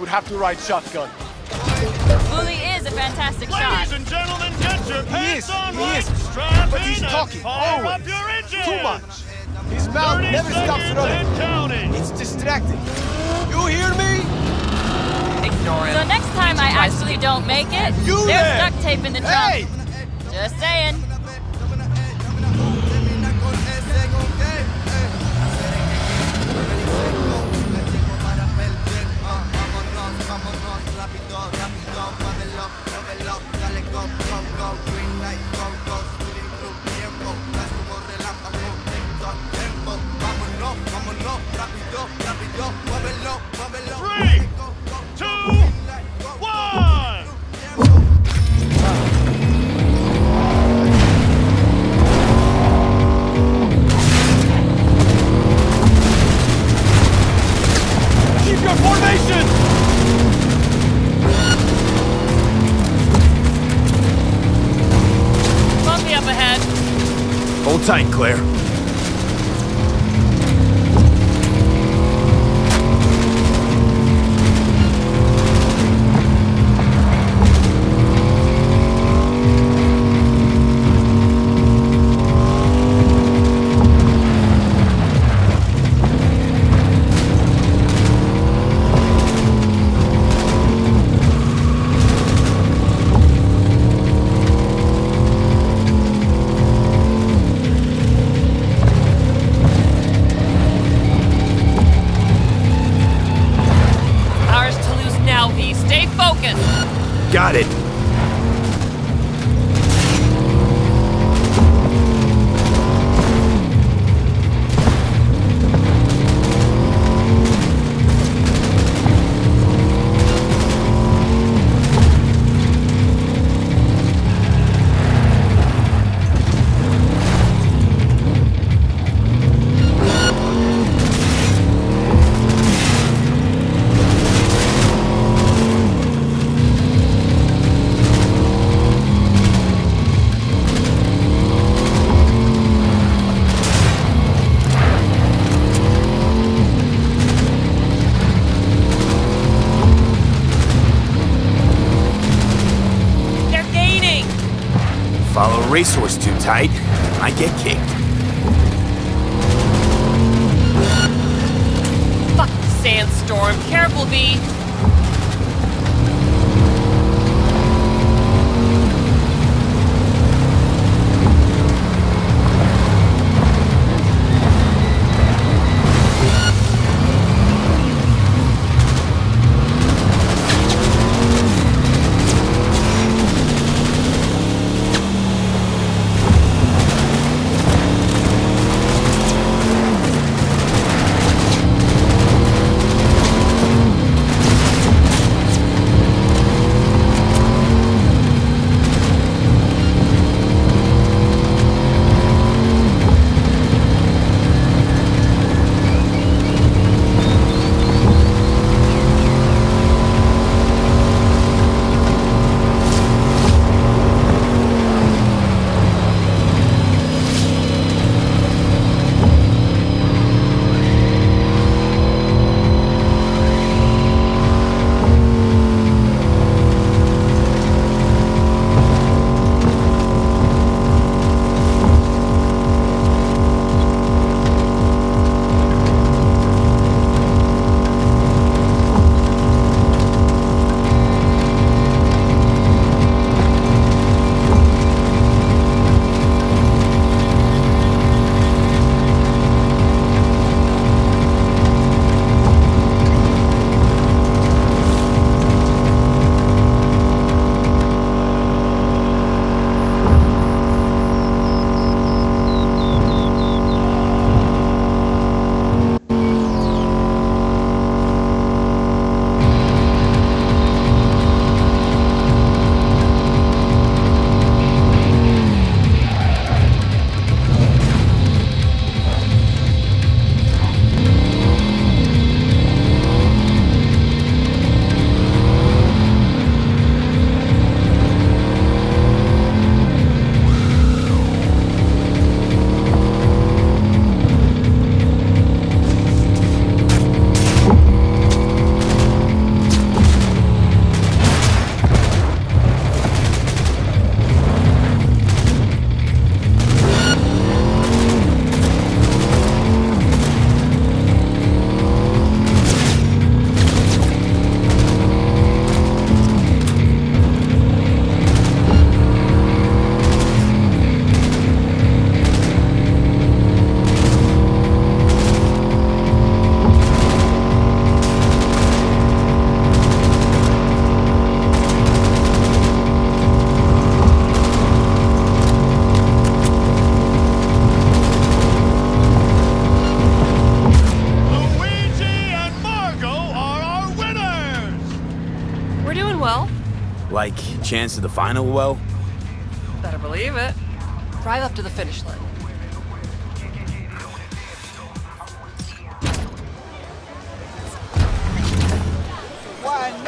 would have to ride shotgun. Wooly is a fantastic Ladies shot. and gentlemen, get your He is, on he right, is. strap But he's talking always. up your engine. Too much. His mouth never stops seconds running. It's distracting. You hear me? Ignore him. So next time I actually don't make it, You there's there. duct tape in the trunk. Hey! Just saying. rápido, rápido, muévelo. Hold tight, Claire. Got it. Racehorse too tight, I get kicked. Fuck sandstorm. Careful, V. like chance of the final well? Better believe it. Drive up to the finish line. One.